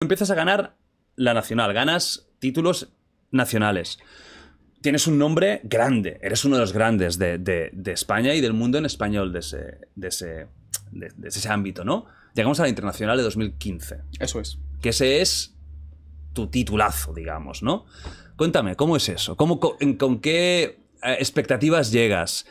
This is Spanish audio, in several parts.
Empiezas a ganar la nacional, ganas títulos nacionales. Tienes un nombre grande, eres uno de los grandes de, de- de España y del mundo en español de ese, de, ese, de- de ese ámbito, ¿no? Llegamos a la internacional de 2015, Eso es. que ese es tu titulazo, digamos, ¿no? Cuéntame, ¿cómo es eso? ¿Cómo, co- en- ¿Con qué eh, expectativas llegas?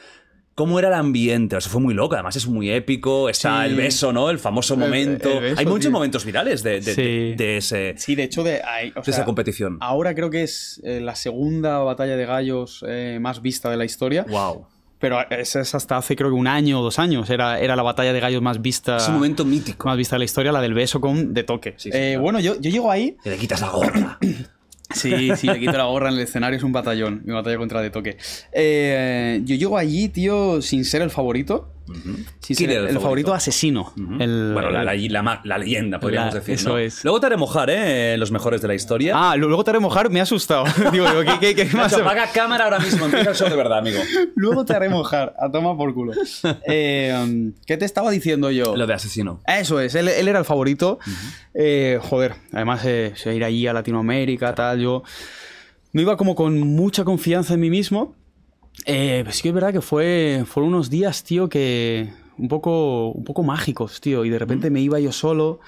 ¿Cómo era el ambiente? O sea, fue muy loco, además es muy épico. Está Sí. el beso, ¿no? El famoso momento. el beso, Hay muchos tío. momentos virales de, de- Sí. de- de ese, Sí, de hecho, de, ahí- o de sea, esa competición. ahora creo que es eh, la segunda batalla de gallos eh, más vista de la historia. Wow. Pero esa es hasta hace creo que un año o dos años. Era, era la batalla de gallos más vista. Es un momento mítico. Más vista de la historia, la del beso con de toque. Sí, sí, Eh, claro. Bueno, yo, yo llego ahí. Y le quitas la gorra. Sí, sí, le quito la gorra en el escenario, es un batallón. Mi batalla contra de toque. Eh, yo llego allí, tío, sin ser el favorito. Sin ¿Quién ser era el, favorito? asesino. El- bueno, la, el- la- la- la leyenda, podríamos decir. eso ¿no? es. Luego te haré mojar, ¿eh? Los mejores de la historia. Ah, luego te haré mojar, me ha asustado. digo, digo, ¿qué, qué, qué más? Nacho, apaga cámara ahora mismo. Empieza el show de verdad, amigo. Luego te haré mojar, a toma por culo. Eh, ¿Qué te estaba diciendo yo? Lo de asesino. Eso es, él, él era el favorito. Eh, joder, además eh, se ir allí a Latinoamérica, tal, yo no iba como con mucha confianza en mí mismo. Eh, pues sí que es verdad que fue, fueron unos días, tío, que un poco, un poco mágicos, tío. Y de repente me iba yo solo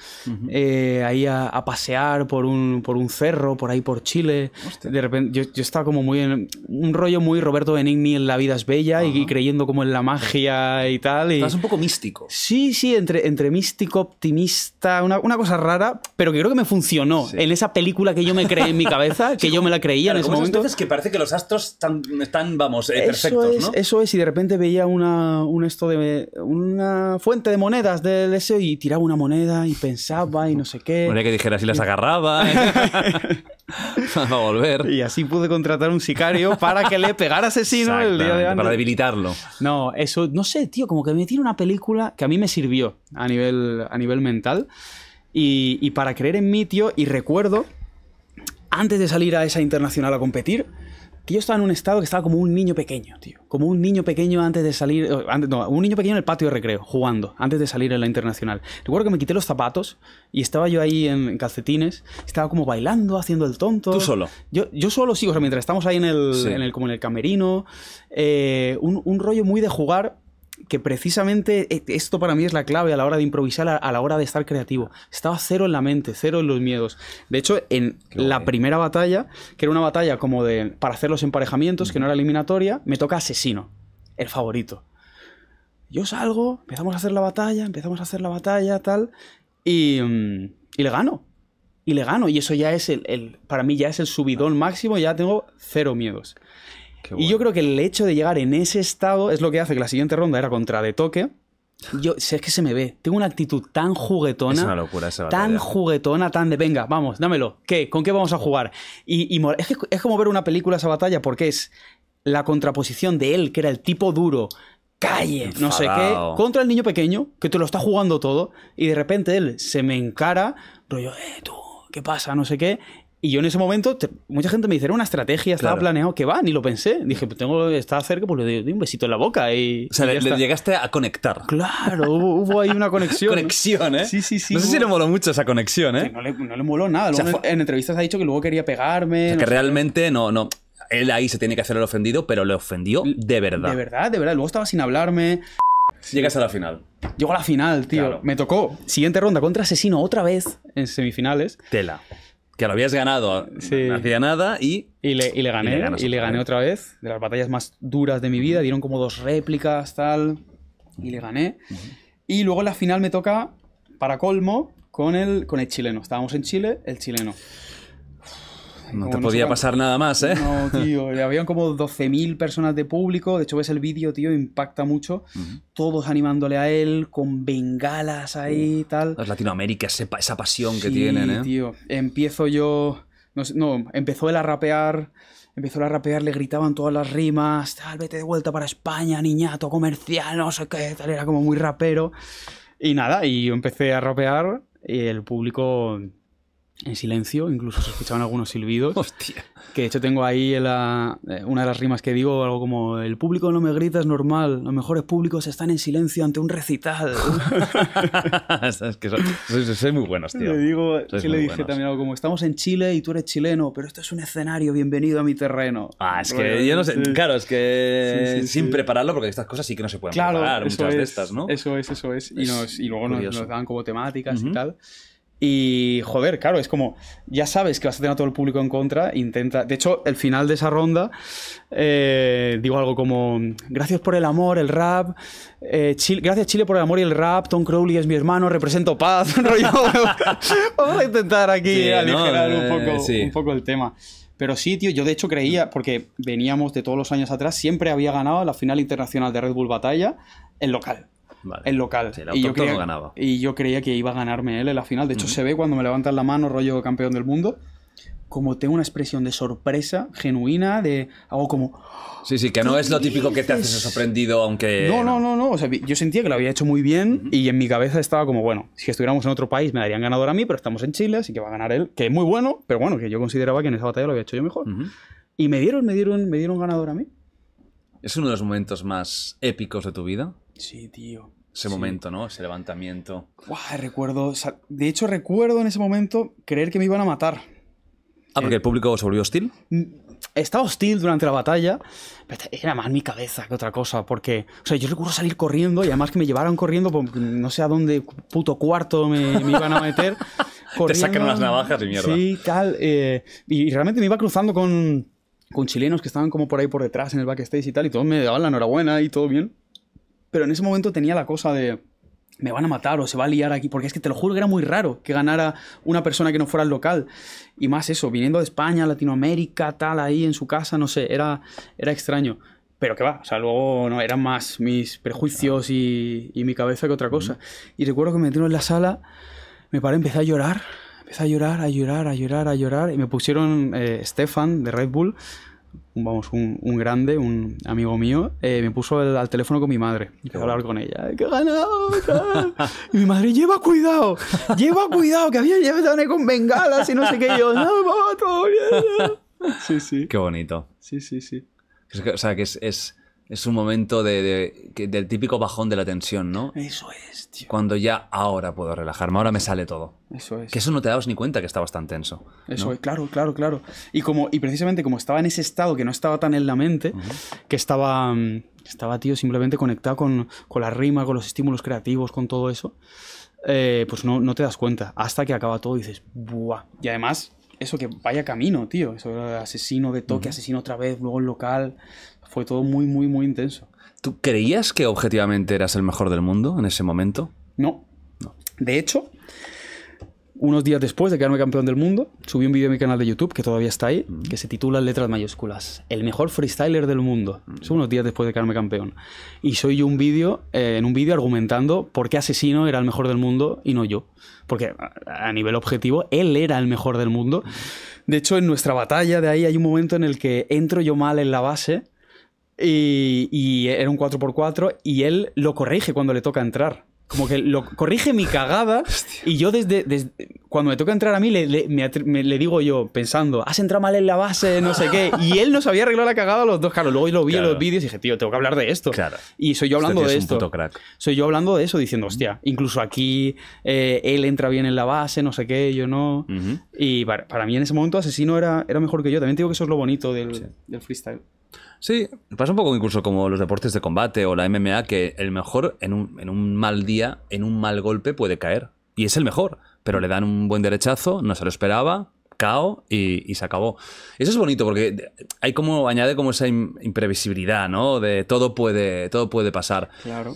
eh, ahí a, a pasear por un, por un cerro, por ahí por Chile. De repente yo, yo estaba como muy en un rollo muy Roberto Benigni en La vida es bella y, creyendo como en la magia y tal. Y... Estás un poco místico. Sí, sí, entre, entre místico, optimista, una, una cosa rara, pero que creo que me funcionó Sí. en esa película que yo me creé en mi cabeza, que yo me la creía Claro, en ese como momento. veces que parece que los astros están, están vamos, eh, Eso perfectos, es, ¿no? eso es, y de repente veía una, un esto de, una fuente de monedas del deseo y tiraba una moneda y pensaba y no sé qué. Ponía que dijera si las agarraba. ¿eh? Va a volver. Y así pude contratar un sicario para que le pegara asesino el día de antes. Para debilitarlo. No, eso, no sé, tío, como que me tiene una película que a mí me sirvió a nivel, a nivel mental. Y, y para creer en mí, tío, y recuerdo, antes de salir a esa internacional a competir, que yo estaba en un estado que estaba como un niño pequeño, tío. Como un niño pequeño antes de salir. antes- no, un niño pequeño en el patio de recreo, jugando, antes de salir en la internacional. Recuerdo que me quité los zapatos y estaba yo ahí en, en calcetines, estaba como bailando, haciendo el tonto. ¿Tú solo? Yo, yo solo sí, o sea, mientras estamos ahí en el, Sí. en el, como en el camerino, eh, un, un rollo muy de jugar que precisamente eh, esto para mí es la clave a la hora de improvisar, a, la hora de estar creativo. Estaba cero en la mente, cero en los miedos. De hecho, en la guay. primera batalla, que era una batalla como de para hacer los emparejamientos, que no era eliminatoria, me toca asesino, el favorito. Yo salgo, empezamos a hacer la batalla, empezamos a hacer la batalla, tal, y, mm, y le gano. Y le gano. Y eso ya es el, el- para mí ya es el subidón máximo, ya tengo cero miedos. Y yo creo que el hecho de llegar en ese estado es lo que hace que la siguiente ronda era contra de toque. Yo, sé que se me ve. Tengo una actitud tan juguetona. Es una locura esa Tan batalla. juguetona, tan de venga, vamos, dámelo. ¿Qué? ¿Con qué vamos a jugar? Y, es, que es como ver una película esa batalla porque es la contraposición de él, que era el tipo duro, calle, no sé qué, contra el niño pequeño, que te lo está jugando todo, y de repente él se me encara, rollo, eh, tú, ¿qué pasa? No sé qué. Y yo en ese momento, te- mucha gente me dice, era una estrategia, estaba Claro. planeado, que va, ni lo pensé. Dije, pues tengo, estaba cerca, pues le di un besito en la boca y... O sea, y le, llegaste a conectar. Claro, hubo, hubo ahí una conexión. Conexión, ¿eh? Sí, sí, sí. No sé si hubo- le moló mucho esa conexión, ¿eh? no, le, no le moló nada. O sea, Luego fue- en, en entrevistas ha dicho que luego quería pegarme. O sea, no que realmente no, no. Él ahí se tiene que hacer el ofendido, pero le ofendió de verdad. De verdad, de verdad. Luego estaba sin hablarme. Llegas a la final. Llegó a la final, tío. Claro. Me tocó. Siguiente ronda contra Asesino otra vez en semifinales. Tela. Que lo habías ganado Sí. no hacía nada y. Y le, y le gané. Y Y le gané otra vez. De las batallas más duras de mi vida. Dieron como dos réplicas, tal. Y le gané. Y luego en la final me toca, para colmo, con el, con el chileno. Estábamos en Chile, el chileno. No te no podía sé pasar nada más, ¿eh? No, tío, habían como 12.000 personas de público. De hecho, ves el vídeo, tío, impacta mucho. Todos animándole a él, con bengalas ahí y tal. Es Latinoamérica, esa pasión que Sí, tienen, ¿eh? tío. Empiezo yo. No, sé- no, empezó él a rapear. Empezó a rapear, le gritaban todas las rimas. Tal, vete de vuelta para España, niñato, comercial, no sé qué. Tal, era como muy rapero. Y nada, y yo empecé a rapear y el público en silencio, incluso se escuchaban algunos silbidos. Hostia. Que de hecho tengo ahí la- eh, una de las rimas que digo, algo como, el público no me grita, es normal, los mejores públicos están en silencio ante un recital. es que sois, sois- sois muy buenos, tío. Le digo, sí le dije buenos. también algo como, estamos en Chile y tú eres chileno, pero esto es un escenario, bienvenido a mi terreno. Ah, es Bueno, que yo no sé. sí. Claro, es que Sí, sin prepararlo, porque estas cosas sí que no se pueden Claro, preparar, muchas es, de estas, ¿no? Eso es, eso es. Y, nos- y luego nos, nos daban como temáticas y Ujú. tal. Y joder, claro, es como, ya sabes que vas a tener a todo el público en contra, intenta... De hecho, el final de esa ronda, eh, digo algo como, gracias por el amor, el rap, eh, Chile- gracias Chile por el amor y el rap, Tom Crowley es mi hermano, represento paz, rollo. Vamos a intentar aquí Sí, ¿no? aligerar un, Eh, poco, sí. un poco el tema. Pero sí, tío, yo de hecho creía, porque veníamos de todos los años atrás, siempre había ganado la final internacional de Red Bull Batalla en local. Vale. En local. Sí, el y, yo creía, ganaba. y yo creía que iba a ganarme él en la final. De hecho, se ve cuando me levantan la mano, rollo campeón del mundo, como tengo una expresión de sorpresa genuina, de algo como... Sí, sí, que no ¿Qué es lo típico que te haces dices? sorprendido, aunque. No, no, no, no. O sea, yo sentía que lo había hecho muy bien y en mi cabeza estaba como, bueno, si estuviéramos en otro país me darían ganador a mí, pero estamos en Chile, así que va a ganar él, que es muy bueno, pero bueno, que yo consideraba que en esa batalla lo había hecho yo mejor. Ujú. Y me dieron, me dieron, me dieron ganador a mí. Es uno de los momentos más épicos de tu vida. Sí, tío. Ese Sí. momento, ¿no? Ese levantamiento. Buah, recuerdo, o sea, de hecho recuerdo en ese momento creer que me iban a matar. Ah, porque el público se volvió hostil. Estaba hostil durante la batalla, pero era más mi cabeza que otra cosa, porque, o sea, yo recuerdo salir corriendo y además que me llevaran corriendo, por no sé a dónde puto cuarto me, me iban a meter. Te sacan unas navajas y mierda. Sí, tal. eh, y, y realmente me iba cruzando con, con chilenos que estaban como por ahí por detrás en el backstage y tal, y todos me daban la enhorabuena y todo bien. Pero en ese momento tenía la cosa de. Me van a matar o se va a liar aquí. Porque es que te lo juro que era muy raro que ganara una persona que no fuera el local. Y más eso, viniendo de España, Latinoamérica, tal, ahí en su casa, no sé, era, era extraño. Pero que va, o sea, luego no, eran más mis prejuicios y, y mi cabeza que otra cosa. Y recuerdo que me metieron en la sala, me paré, empecé a llorar, empecé a llorar, a llorar, a llorar, a llorar. Y me pusieron eh, Stefan de Red Bull, vamos, un, un grande, un amigo mío, eh, me puso el- al teléfono con mi madre. Y empecé a hablar con ella. ¡Ay, ¡Que he ganado! tal". Y mi madre, lleva cuidado, lleva cuidado, que había llevado con bengalas y no sé qué. Y yo, no, mamá, todo bien. Sí, sí. Qué bonito. Sí, sí, sí. Es que- o sea, que es, es, es un momento de, de- que- del típico bajón de la tensión, ¿no? Eso es, tío. Cuando ya ahora puedo relajarme, ahora me sale todo. Eso es. Que eso no te dabas ni cuenta que estabas tan tenso. Eso es, claro, claro, claro. Y como, y precisamente como estaba en ese estado que no estaba tan en la mente, que estaba, mm, estaba, tío, simplemente conectado con, con la rima, con los estímulos creativos, con todo eso, eh, pues no, no te das cuenta. Hasta que acaba todo y dices, ¡buah! Y además, eso que vaya camino, tío. Eso era asesino de toque, asesino otra vez, luego el local. Fue todo muy, muy, muy intenso. ¿Tú creías que objetivamente eras el mejor del mundo en ese momento? No. De hecho, unos días después de quedarme campeón del mundo, subí un vídeo a mi canal de YouTube, que todavía está ahí, que se titula letras mayúsculas, El mejor freestyler del mundo. Son unos días después de quedarme campeón. Y soy yo un vídeo, eh, en un vídeo argumentando por qué Asesino era el mejor del mundo y no yo. Porque a, a nivel objetivo, él era el mejor del mundo. De hecho, en nuestra batalla de ahí hay un momento en el que entro yo mal en la base y, y era un 4x4 y él lo corrige cuando le toca entrar. Como que lo corrige mi cagada y yo desde, desde- cuando me toca entrar a mí le, le- me atre- me- le digo yo pensando, has entrado mal en la base, no sé qué. Y él nos había arreglado la cagada a los dos. Claro, luego lo vi en los vídeos y dije, tío, tengo que hablar de esto. Claro. Y soy yo hablando Este de es esto. Soy yo hablando de eso diciendo, hostia, incluso aquí eh, él entra bien en la base, no sé qué, yo no. Y para, para mí en ese momento Asesino era, era mejor que yo. También digo que eso es lo bonito del, del freestyle. Sí, pasa un poco incluso como los deportes de combate o la MMA, que el mejor en un, en un mal día, en un mal golpe puede caer. Y es el mejor, pero le dan un buen derechazo, no se lo esperaba, cao y, y se acabó. Eso es bonito porque hay como, añade como esa im- imprevisibilidad, ¿no? De todo puede, todo puede pasar. Claro.